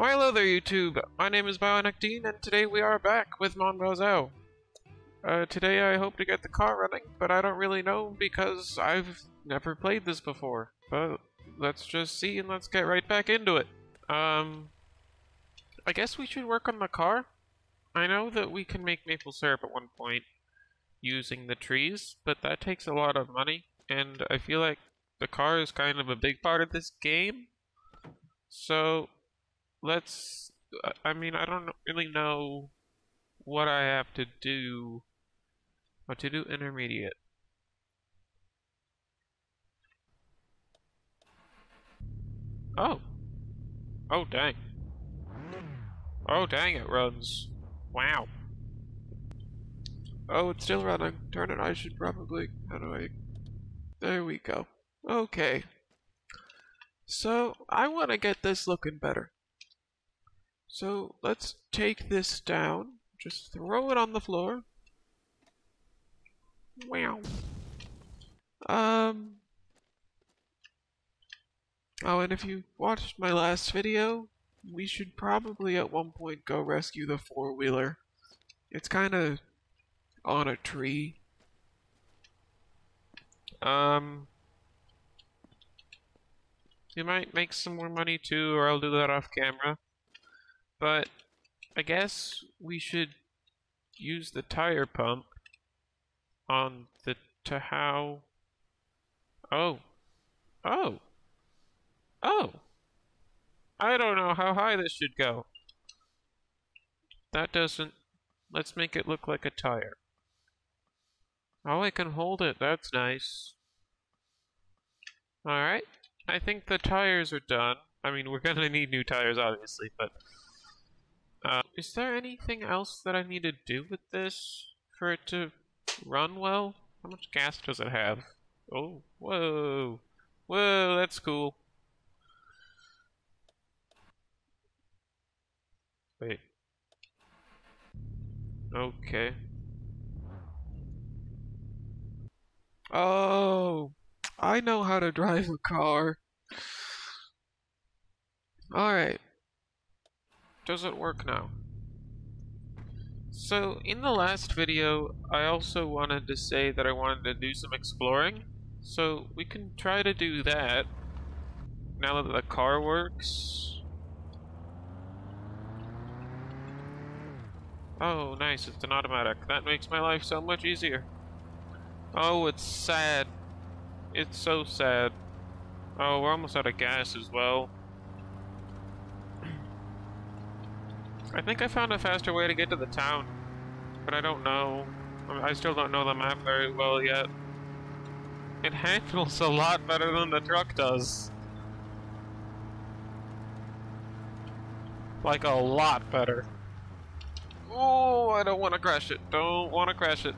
Why hello there YouTube, my name is Bionic Dean and today we are back with Mon Bazou. Uh, today I hope to get the car running, but I don't really know because I've never played this before. But let's just see and let's get right back into it. Um, I guess we should work on the car. I know that we can make maple syrup at one point using the trees, but that takes a lot of money, and I feel like the car is kind of a big part of this game. So, let's. I mean, I don't really know what I have to do. What to do intermediate. Oh. Oh, dang. Oh, dang, it runs. Wow. Oh, it's still running. Turn it, I should probably... How do I... There we go. Okay. So, I want to get this looking better. So, let's take this down. Just throw it on the floor. Wow. Um... Oh, and if you watched my last video, we should probably at one point go rescue the four-wheeler. It's kind of on a tree. Um, you might make some more money too, or I'll do that off camera. But I guess we should use the tire pump on the Tahoe. Oh. Oh. Oh. I don't know how high this should go. That doesn't... Let's make it look like a tire. Oh, I can hold it. That's nice. Alright. I think the tires are done. I mean, we're gonna need new tires, obviously, but... Is there anything else that I need to do with this for it to run well? How much gas does it have? Oh, whoa. Whoa, that's cool. Wait. Okay. Oh, I know how to drive a car. Alright. Does it work now? So, in the last video, I also wanted to say that I wanted to do some exploring. So, we can try to do that. Now that the car works. Oh, nice, it's an automatic. That makes my life so much easier. Oh, it's sad. It's so sad. Oh, we're almost out of gas as well. I think I found a faster way to get to the town, but I don't know. I still don't know the map very well yet. It handles a lot better than the truck does. Like a lot better. Oh, I don't want to crash it. Don't want to crash it.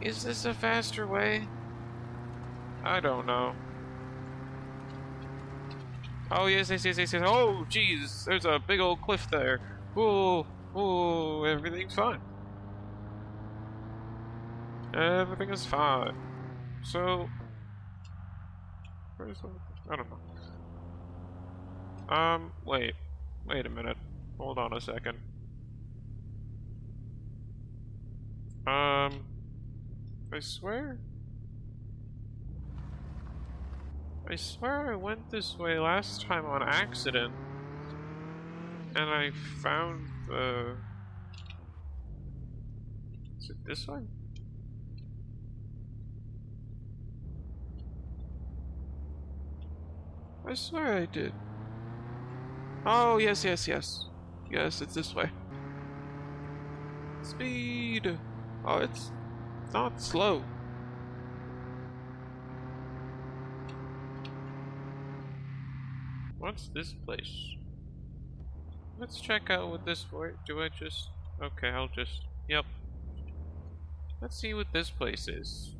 Is this a faster way? I don't know. Oh, yes, yes, yes, yes, yes. Oh, jeez, there's a big old cliff there. Oh, oh, everything's fine. Everything is fine. So, where's the, I don't know. Um, wait, wait a minute. Hold on a second. Um, I swear? I swear I went this way last time on accident. And I found the... Is it this one? I swear I did. Oh, yes, yes, yes. Yes, it's this way. Speed! Oh, it's not slow. What's this place? Let's check out what this way. Do I just... Okay, I'll just... Yep. Let's see what this place is.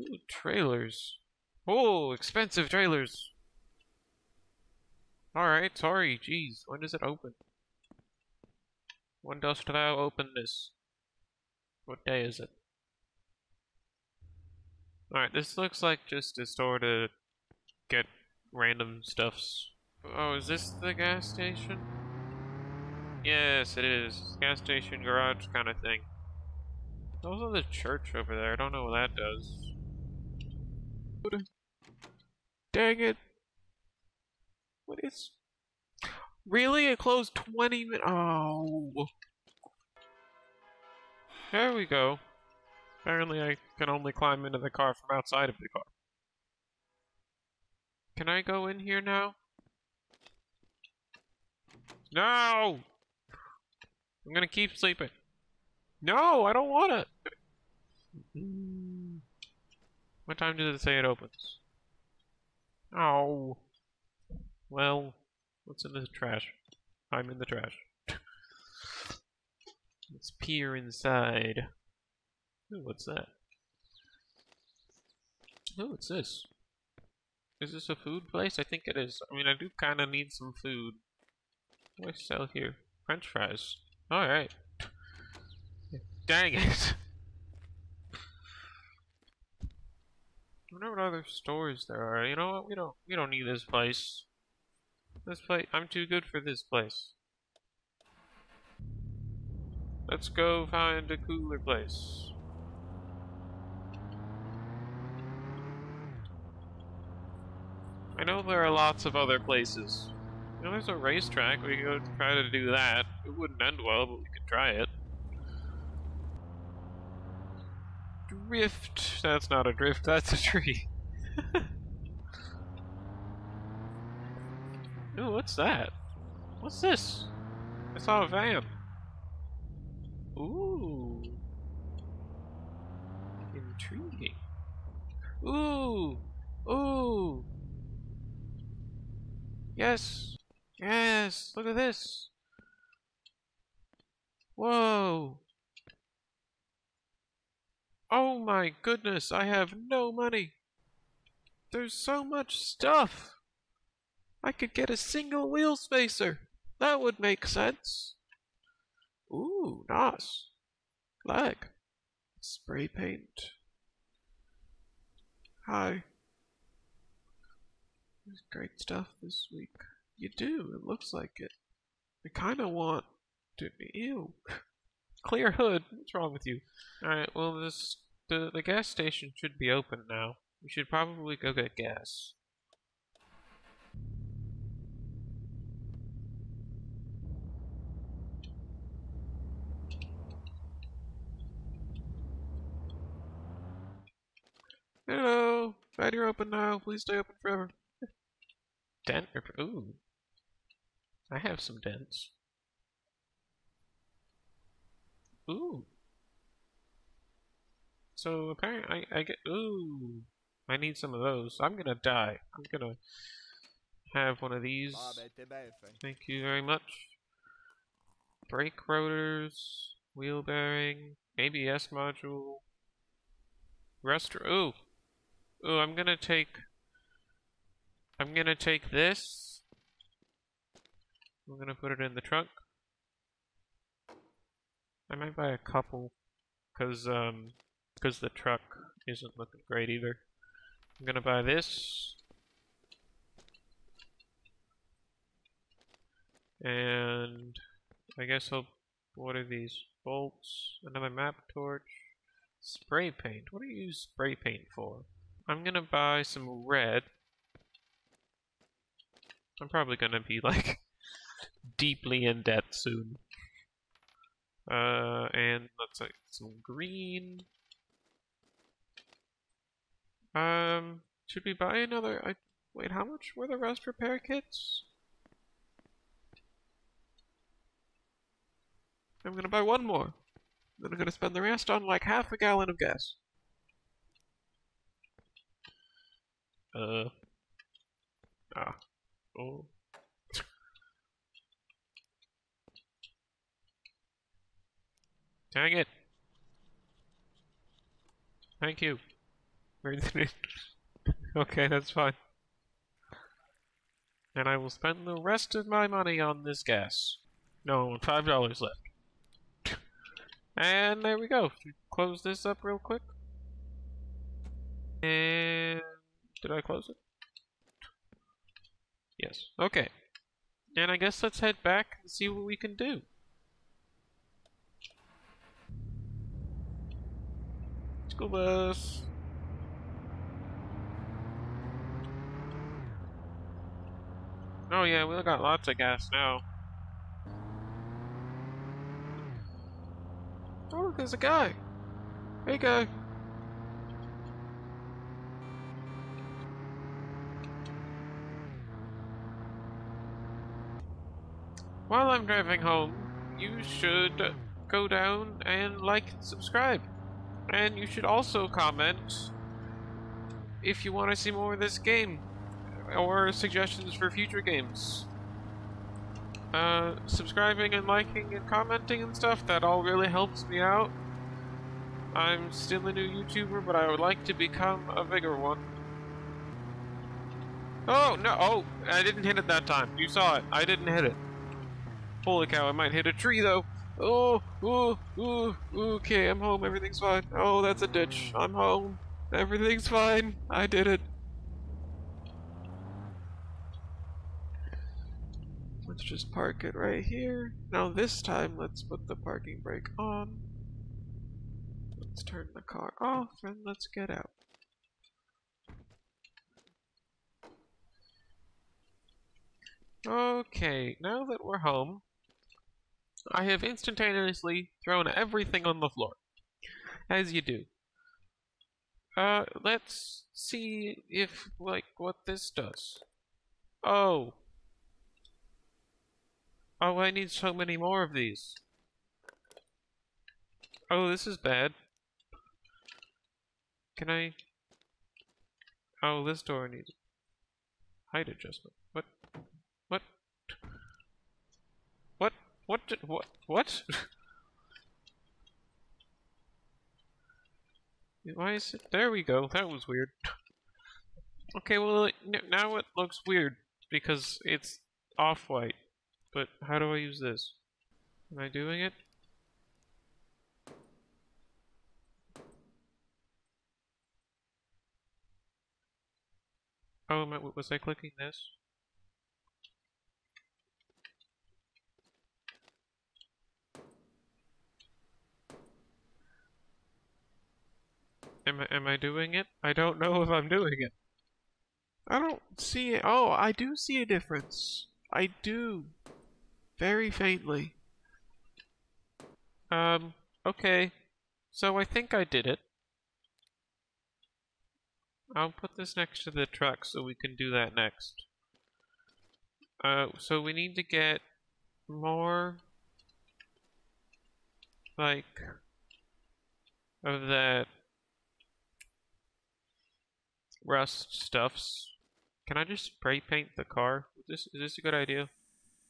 Ooh, trailers. Oh, expensive trailers. Alright, sorry, jeez. When does it open? When dost thou open this? What day is it? Alright, this looks like just a store to get random stuffs. Oh, is this the gas station? Yes, it is. Gas station, garage kind of thing. Those are the church over there. I don't know what that does. Dang it. What is... Really? It closed 20 minutes? Oh. There we go. Apparently I can only climb into the car from outside of the car. Can I go in here now? No! I'm gonna keep sleeping. No, I don't want it. Mm-hmm. What time does it say it opens? Oh. Well, what's in the trash? I'm in the trash. Let's peer inside. Ooh, what's that? Oh, what's this? Is this a food place? I think it is. I mean, I do kind of need some food. What do I sell here? French fries. Alright. Dang it! I wonder what other stores there are. You know what? We don't we don't need this place. This place I'm too good for this place. Let's go find a cooler place. I know there are lots of other places. You know, there's a racetrack. We could go try to do that. It wouldn't end well, but we could try it. Drift. That's not a drift, that's a tree. Ooh, what's that? What's this? I saw a van. Ooh. Intriguing. Ooh. Ooh. Yes. Yes. Look at this. Whoa. Oh my goodness, I have no money. There's so much stuff. I could get a single wheel spacer. That would make sense. Ooh, nice. Flag. Spray paint. Hi. Great stuff this week. You do, it looks like it. I kinda want to ew. Clear hood. What's wrong with you? Alright, well this the the gas station should be open now. We should probably go get gas. Hello! Glad you're open now. Please stay open forever. Dent? Ooh. I have some dents. Ooh. So apparently I, I get, ooh. I need some of those. I'm gonna die. I'm gonna have one of these. Thank you very much. Brake rotors, wheel bearing, ABS module, rest. Ooh, ooh. I'm gonna take. I'm gonna take this. I'm gonna put it in the trunk. I might buy a couple, cause um, cause the truck isn't looking great either. I'm gonna buy this. And I guess I'll, what are these? Bolts, another map torch, spray paint. What do you use spray paint for? I'm gonna buy some red. I'm probably gonna be like deeply in debt soon. Uh, and let's say some green. Um, should we buy another? I wait. How much were the rust repair kits? I'm gonna buy one more. Then I'm gonna spend the rest on like half a gallon of gas. Uh. Ah. Oh. Dang it. Thank you. okay, that's fine. And I will spend the rest of my money on this gas. No, five dollars left. And there we go. Close this up real quick. And did I close it? Yes. Okay. And I guess let's head back and see what we can do. School bus. Oh yeah, we got lots of gas now. Oh, there's a guy. Hey, guy. While I'm driving home, you should go down and like and subscribe. And you should also comment if you want to see more of this game or suggestions for future games. Uh, subscribing and liking and commenting and stuff, that all really helps me out. I'm still a new YouTuber, but I would like to become a bigger one. Oh, no, oh, I didn't hit it that time. You saw it. I didn't hit it. Holy cow, I might hit a tree, though. Oh, oh, oh, okay, I'm home. Everything's fine. Oh, that's a ditch. I'm home. Everything's fine. I did it. Let's just park it right here. Now this time, let's put the parking brake on. Let's turn the car off and let's get out. Okay, now that we're home, I have instantaneously thrown everything on the floor. As you do. Uh, let's see if, like, what this does. Oh. Oh, I need so many more of these. Oh, this is bad. Can I... Oh, this door needs height adjustment. What? What? What? What? Did, what? What? Why is it? There we go. That was weird. okay, well, now it looks weird because it's off-white. But how do I use this? Am I doing it? Oh, was I clicking this? Am I, am I doing it? I don't know if I'm doing it. I don't see it. Oh, I do see a difference. I do. Very faintly. Um, okay. So I think I did it. I'll put this next to the truck so we can do that next. Uh, so we need to get more, like, of that rust stuffs. Can I just spray paint the car? Is this, is this a good idea?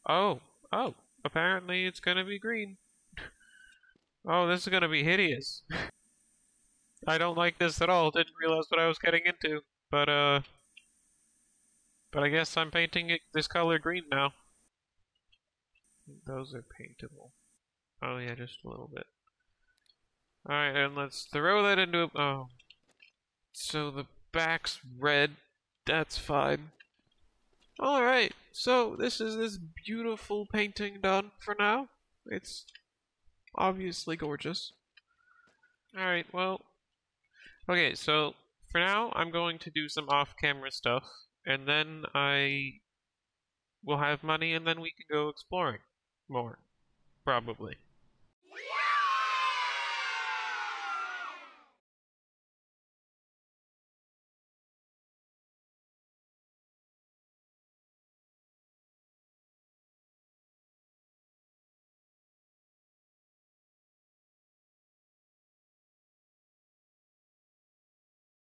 Oh, oh, apparently it's gonna be green. oh, this is gonna be hideous. I don't like this at all. Didn't realize what I was getting into. But, uh... But I guess I'm painting it this color green now. Those are paintable. Oh yeah, just a little bit. Alright, and let's throw that into a... Oh. So the back's red. That's fine. Alright, so this is this beautiful painting done for now. It's obviously gorgeous. Alright, well, Okay, so for now, I'm going to do some off-camera stuff, and then I will have money, and then we can go exploring more, probably.